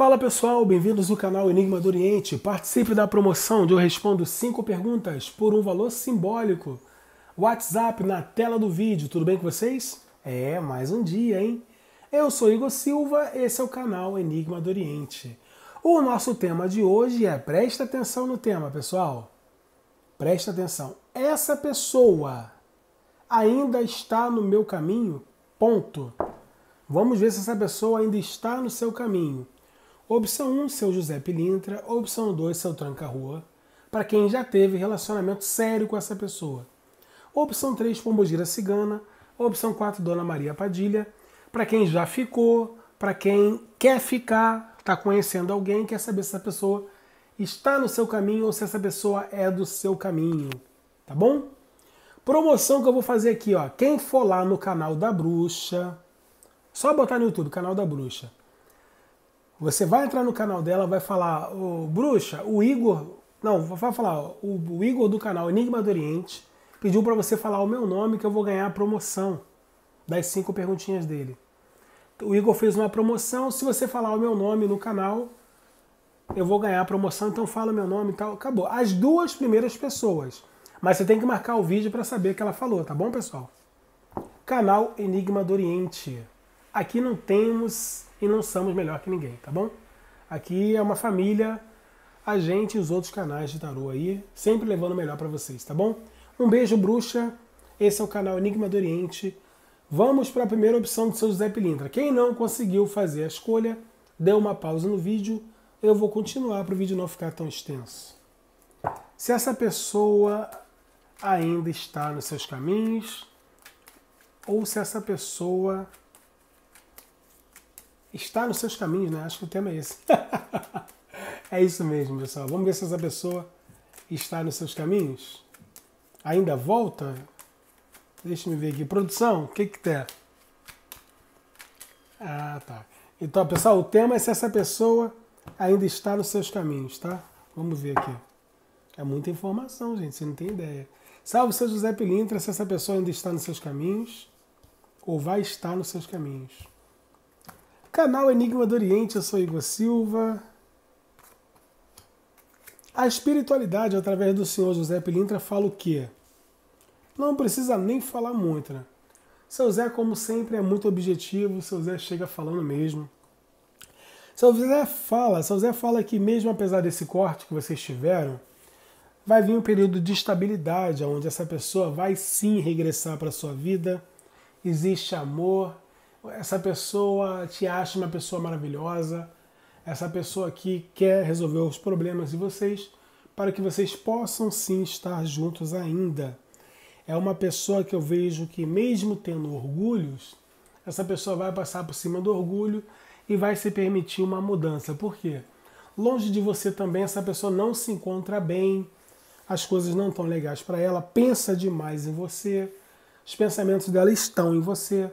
Fala pessoal, bem-vindos ao canal Enigma do Oriente. Participe da promoção onde eu respondo 5 perguntas por um valor simbólico. WhatsApp na tela do vídeo, tudo bem com vocês? É, mais um dia, hein? Eu sou Igor Silva, esse é o canal Enigma do Oriente. O nosso tema de hoje é, presta atenção no tema, pessoal. Presta atenção. Essa pessoa ainda está no meu caminho? Ponto. Vamos ver se essa pessoa ainda está no seu caminho. Opção 1, seu José Pilintra. Opção 2, seu Tranca-Rua. Para quem já teve relacionamento sério com essa pessoa. Opção 3, Pombogira Cigana. Opção 4, Dona Maria Padilha. Para quem já ficou, para quem quer ficar, está conhecendo alguém, quer saber se essa pessoa está no seu caminho ou se essa pessoa é do seu caminho. Tá bom? Promoção que eu vou fazer aqui, ó. Quem for lá no canal da Bruxa, só botar no YouTube, canal da Bruxa você vai entrar no canal dela, vai falar, Bruxa, o Igor, não, vai falar, o, o Igor do canal Enigma do Oriente pediu para você falar o meu nome que eu vou ganhar a promoção das cinco perguntinhas dele. O Igor fez uma promoção, se você falar o meu nome no canal, eu vou ganhar a promoção, então fala o meu nome e tal. Acabou. As duas primeiras pessoas. Mas você tem que marcar o vídeo para saber que ela falou, tá bom, pessoal? Canal Enigma do Oriente. Aqui não temos e não somos melhor que ninguém, tá bom? Aqui é uma família, a gente e os outros canais de tarô aí, sempre levando o melhor para vocês, tá bom? Um beijo, bruxa. Esse é o canal Enigma do Oriente. Vamos para a primeira opção do seu José Pilintra. Quem não conseguiu fazer a escolha, dê uma pausa no vídeo. Eu vou continuar para o vídeo não ficar tão extenso. Se essa pessoa ainda está nos seus caminhos, ou se essa pessoa está nos seus caminhos, né? Acho que o tema é esse. é isso mesmo, pessoal. Vamos ver se essa pessoa está nos seus caminhos. Ainda volta? Deixa eu ver aqui. Produção, o que que tem? Ah, tá. Então, pessoal, o tema é se essa pessoa ainda está nos seus caminhos, tá? Vamos ver aqui. É muita informação, gente, você não tem ideia. Salve seu José Pilintra se essa pessoa ainda está nos seus caminhos ou vai estar nos seus caminhos. Canal Enigma do Oriente, eu sou Igor Silva. A espiritualidade, através do senhor José Pilintra, fala o quê? Não precisa nem falar muito, né? Seu Zé, como sempre, é muito objetivo, seu Zé chega falando mesmo. Seu Zé fala, seu Zé fala que mesmo apesar desse corte que vocês tiveram, vai vir um período de estabilidade, onde essa pessoa vai sim regressar para sua vida. Existe amor, essa pessoa te acha uma pessoa maravilhosa, essa pessoa que quer resolver os problemas de vocês para que vocês possam sim estar juntos ainda. É uma pessoa que eu vejo que, mesmo tendo orgulhos, essa pessoa vai passar por cima do orgulho e vai se permitir uma mudança. Por quê? Longe de você também, essa pessoa não se encontra bem, as coisas não estão legais para ela, pensa demais em você, os pensamentos dela estão em você.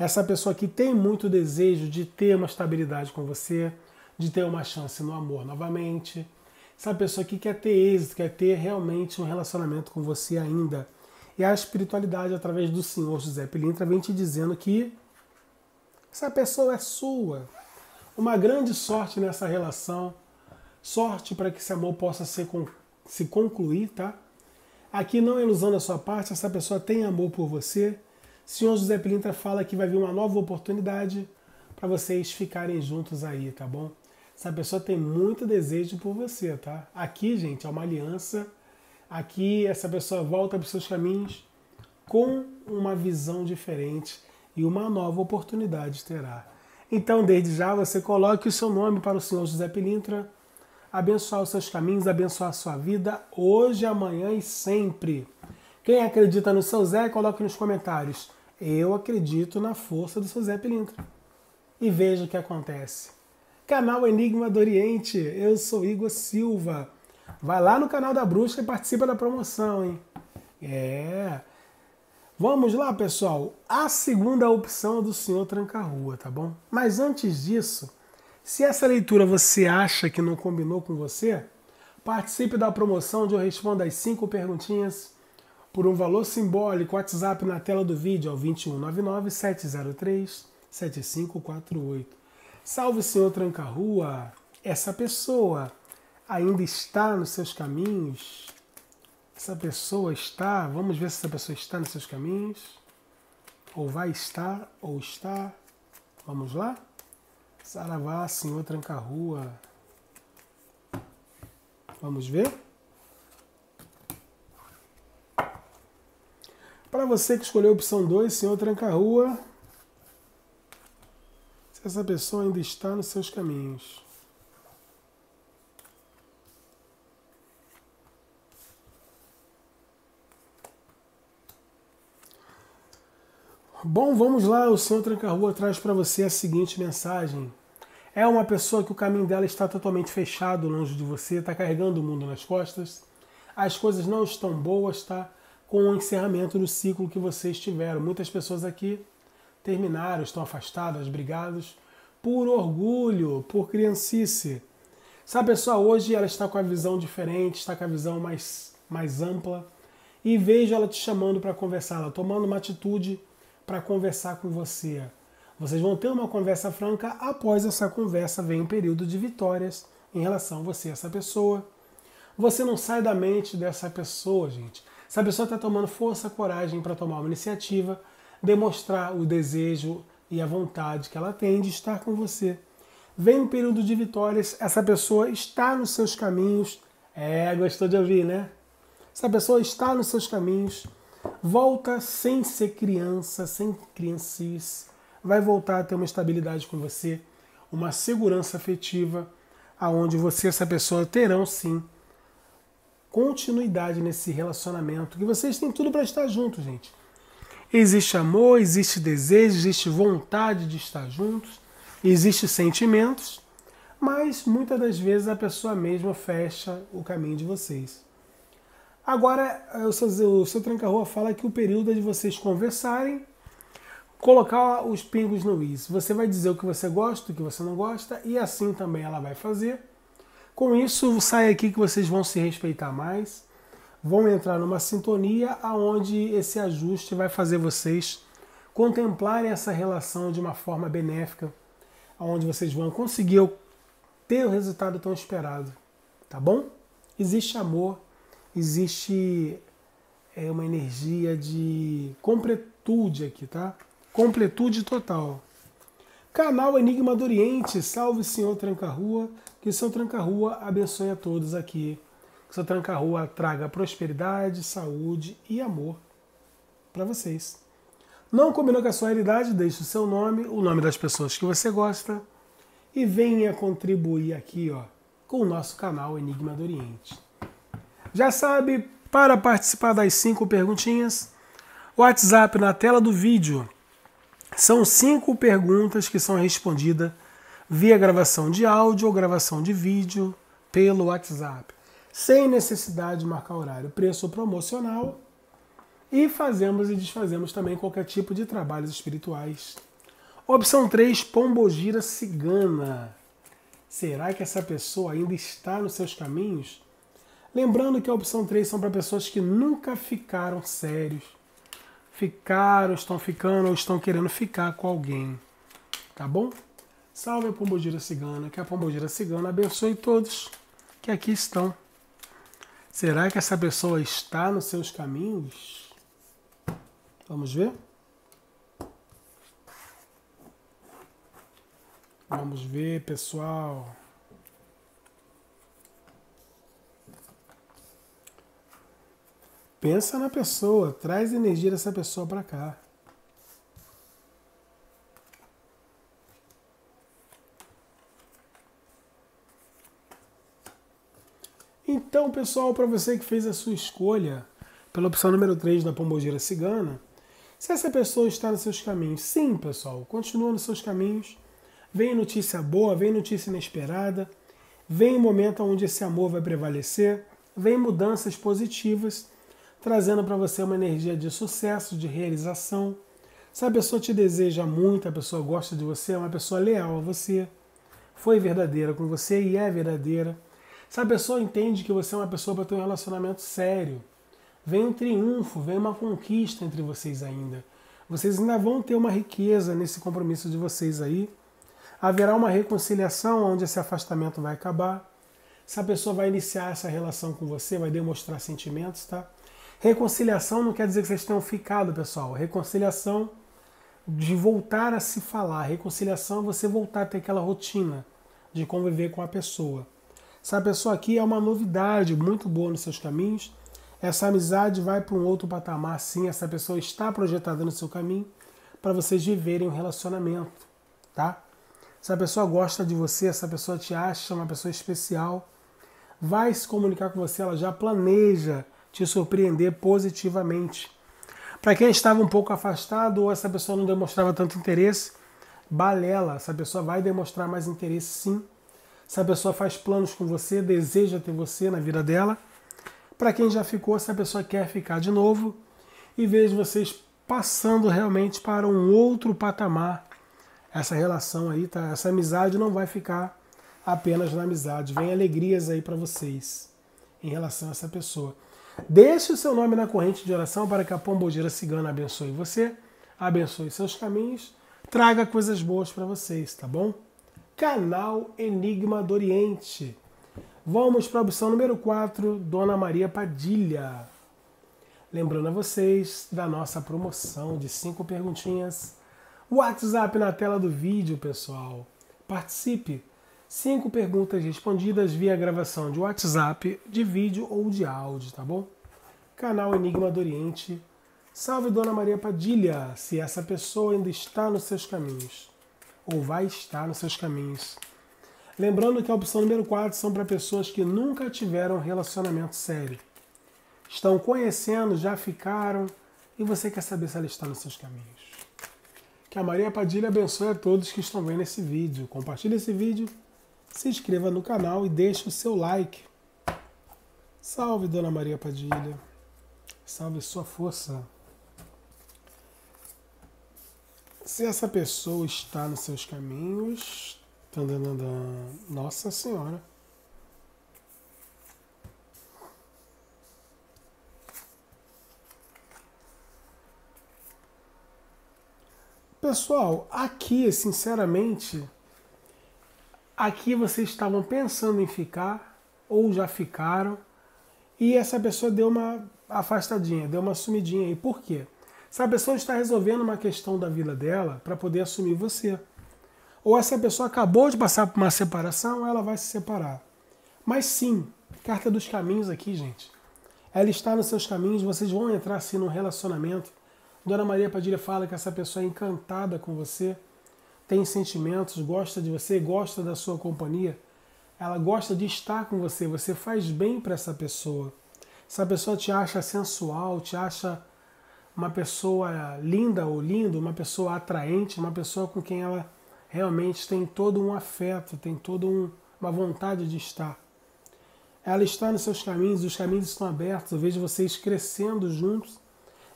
Essa pessoa que tem muito desejo de ter uma estabilidade com você, de ter uma chance no amor novamente. Essa pessoa que quer ter êxito, quer ter realmente um relacionamento com você ainda. E a espiritualidade, através do Senhor José Pilintra, vem te dizendo que essa pessoa é sua. Uma grande sorte nessa relação. Sorte para que esse amor possa ser, se concluir, tá? Aqui não é ilusão da sua parte, essa pessoa tem amor por você senhor José Pilintra fala que vai vir uma nova oportunidade para vocês ficarem juntos aí, tá bom? Essa pessoa tem muito desejo por você, tá? Aqui, gente, é uma aliança. Aqui, essa pessoa volta para os seus caminhos com uma visão diferente e uma nova oportunidade terá. Então, desde já, você coloque o seu nome para o Senhor José Pilintra, abençoar os seus caminhos, abençoar a sua vida, hoje, amanhã e sempre. Quem acredita no seu Zé, coloque nos comentários. Eu acredito na força do seu Zé Pilintra. E veja o que acontece. Canal Enigma do Oriente, eu sou Igor Silva. Vai lá no canal da Bruxa e participa da promoção, hein? É. Vamos lá, pessoal. A segunda opção é do senhor Tranca-Rua, tá bom? Mas antes disso, se essa leitura você acha que não combinou com você, participe da promoção onde eu respondo as cinco perguntinhas por um valor simbólico, WhatsApp na tela do vídeo ao 2199 703 7548. Salve, Senhor Tranca-Rua. Essa pessoa ainda está nos seus caminhos? Essa pessoa está, vamos ver se essa pessoa está nos seus caminhos. Ou vai estar, ou está. Vamos lá? Saravá, Senhor Tranca-Rua. Vamos ver? Para você que escolheu a opção 2, Senhor Tranca-Rua, se essa pessoa ainda está nos seus caminhos. Bom, vamos lá. O Senhor Tranca-Rua traz para você a seguinte mensagem. É uma pessoa que o caminho dela está totalmente fechado longe de você, está carregando o mundo nas costas. As coisas não estão boas, tá? Com o encerramento do ciclo que vocês tiveram. Muitas pessoas aqui terminaram, estão afastadas, brigadas, por orgulho, por criancice. Essa pessoa hoje ela está com a visão diferente, está com a visão mais, mais ampla. E vejo ela te chamando para conversar, ela tomando uma atitude para conversar com você. Vocês vão ter uma conversa franca, após essa conversa vem um período de vitórias em relação a você, essa pessoa. Você não sai da mente dessa pessoa, gente. Essa pessoa está tomando força, coragem para tomar uma iniciativa, demonstrar o desejo e a vontade que ela tem de estar com você. Vem um período de vitórias, essa pessoa está nos seus caminhos. É, gostou de ouvir, né? Essa pessoa está nos seus caminhos volta sem ser criança, sem criancice, vai voltar a ter uma estabilidade com você, uma segurança afetiva, aonde você e essa pessoa terão sim continuidade nesse relacionamento, que vocês têm tudo para estar juntos, gente. Existe amor, existe desejo, existe vontade de estar juntos, existe sentimentos, mas muitas das vezes a pessoa mesma fecha o caminho de vocês. Agora, o seu, o seu tranca-rua fala que o período é de vocês conversarem, colocar os pingos no is. Você vai dizer o que você gosta, o que você não gosta, e assim também ela vai fazer. Com isso, sai aqui que vocês vão se respeitar mais, vão entrar numa sintonia aonde esse ajuste vai fazer vocês contemplarem essa relação de uma forma benéfica, aonde vocês vão conseguir ter o resultado tão esperado, tá bom? Existe amor, existe é, uma energia de completude aqui, tá? Completude total. Canal Enigma do Oriente, salve Senhor Tranca-Rua, que seu Tranca-Rua abençoe a todos aqui. Que seu Tranca-Rua traga prosperidade, saúde e amor para vocês. Não combinou com a sua realidade? Deixe o seu nome, o nome das pessoas que você gosta e venha contribuir aqui ó, com o nosso canal Enigma do Oriente. Já sabe, para participar das cinco perguntinhas, WhatsApp na tela do vídeo. São cinco perguntas que são respondidas via gravação de áudio ou gravação de vídeo pelo WhatsApp, sem necessidade de marcar horário. Preço promocional e fazemos e desfazemos também qualquer tipo de trabalhos espirituais. Opção 3, Pombogira Cigana. Será que essa pessoa ainda está nos seus caminhos? Lembrando que a opção 3 são para pessoas que nunca ficaram sérios. Ficaram, estão ficando ou estão querendo ficar com alguém. Tá bom? Salve a Pombogira Cigana, que a Pombogira Cigana abençoe todos que aqui estão. Será que essa pessoa está nos seus caminhos? Vamos ver? Vamos ver, pessoal. Pensa na pessoa, traz energia dessa pessoa para cá. Então, pessoal, para você que fez a sua escolha pela opção número 3 da Pombogira Cigana, se essa pessoa está nos seus caminhos, sim, pessoal, continua nos seus caminhos. Vem notícia boa, vem notícia inesperada, vem momento onde esse amor vai prevalecer, vem mudanças positivas trazendo para você uma energia de sucesso, de realização. Se a pessoa te deseja muito, a pessoa gosta de você, é uma pessoa leal a você, foi verdadeira com você e é verdadeira. Se a pessoa entende que você é uma pessoa para ter um relacionamento sério, vem um triunfo, vem uma conquista entre vocês ainda. Vocês ainda vão ter uma riqueza nesse compromisso de vocês aí. Haverá uma reconciliação onde esse afastamento vai acabar. Se a pessoa vai iniciar essa relação com você, vai demonstrar sentimentos, tá? Reconciliação não quer dizer que vocês tenham ficado, pessoal. Reconciliação de voltar a se falar. Reconciliação é você voltar a ter aquela rotina de conviver com a pessoa. Essa pessoa aqui é uma novidade muito boa nos seus caminhos. Essa amizade vai para um outro patamar, sim. Essa pessoa está projetada no seu caminho para vocês viverem um relacionamento, tá? Essa pessoa gosta de você, essa pessoa te acha uma pessoa especial, vai se comunicar com você, ela já planeja te surpreender positivamente. Para quem estava um pouco afastado ou essa pessoa não demonstrava tanto interesse, balela, essa pessoa vai demonstrar mais interesse sim. Essa pessoa faz planos com você, deseja ter você na vida dela. Para quem já ficou, essa pessoa quer ficar de novo e vejo vocês passando realmente para um outro patamar. Essa relação aí, tá? Essa amizade não vai ficar apenas na amizade. Vem alegrias aí para vocês em relação a essa pessoa. Deixe o seu nome na corrente de oração para que a pombogira cigana abençoe você, abençoe seus caminhos, traga coisas boas para vocês, tá bom? Canal Enigma do Oriente. Vamos para a opção número 4, Dona Maria Padilha. Lembrando a vocês da nossa promoção de 5 perguntinhas. WhatsApp na tela do vídeo, pessoal. Participe! Cinco perguntas respondidas via gravação de WhatsApp, de vídeo ou de áudio, tá bom? Canal Enigma do Oriente. Salve Dona Maria Padilha, se essa pessoa ainda está nos seus caminhos, ou vai estar nos seus caminhos. Lembrando que a opção número 4 são para pessoas que nunca tiveram relacionamento sério. Estão conhecendo, já ficaram, e você quer saber se ela está nos seus caminhos. Que a Maria Padilha abençoe a todos que estão vendo esse vídeo. Compartilhe esse vídeo se inscreva no canal e deixe o seu like. Salve, Dona Maria Padilha. Salve sua força. Se essa pessoa está nos seus caminhos, Nossa Senhora. Pessoal, aqui, sinceramente, Aqui vocês estavam pensando em ficar, ou já ficaram, e essa pessoa deu uma afastadinha, deu uma sumidinha aí. Por quê? Essa pessoa está resolvendo uma questão da vida dela para poder assumir você. Ou essa pessoa acabou de passar por uma separação, ela vai se separar. Mas sim, carta dos caminhos aqui, gente. Ela está nos seus caminhos, vocês vão entrar assim num relacionamento. Dona Maria Padilha fala que essa pessoa é encantada com você tem sentimentos, gosta de você, gosta da sua companhia, ela gosta de estar com você, você faz bem para essa pessoa. Essa pessoa te acha sensual, te acha uma pessoa linda ou lindo, uma pessoa atraente, uma pessoa com quem ela realmente tem todo um afeto, tem toda um, uma vontade de estar. Ela está nos seus caminhos, os caminhos estão abertos, eu vejo vocês crescendo juntos,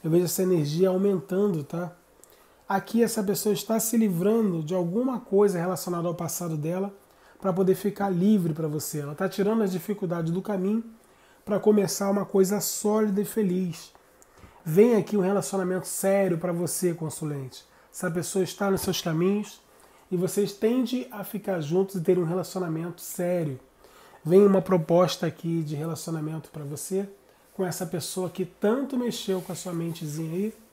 eu vejo essa energia aumentando, tá? Aqui essa pessoa está se livrando de alguma coisa relacionada ao passado dela para poder ficar livre para você. Ela está tirando as dificuldades do caminho para começar uma coisa sólida e feliz. Vem aqui um relacionamento sério para você, consulente. Essa pessoa está nos seus caminhos e vocês tendem a ficar juntos e ter um relacionamento sério. Vem uma proposta aqui de relacionamento para você com essa pessoa que tanto mexeu com a sua mentezinha aí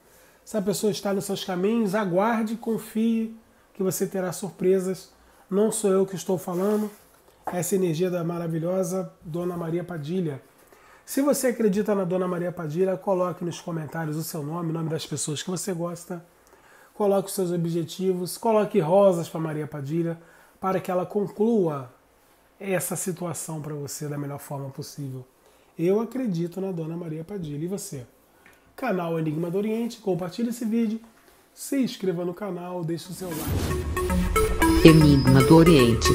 se a pessoa está nos seus caminhos, aguarde, confie que você terá surpresas. Não sou eu que estou falando, essa energia da maravilhosa Dona Maria Padilha. Se você acredita na Dona Maria Padilha, coloque nos comentários o seu nome, o nome das pessoas que você gosta. Coloque os seus objetivos, coloque rosas para Maria Padilha, para que ela conclua essa situação para você da melhor forma possível. Eu acredito na Dona Maria Padilha. E você? Canal Enigma do Oriente, compartilhe esse vídeo, se inscreva no canal, deixe o seu like. Enigma do Oriente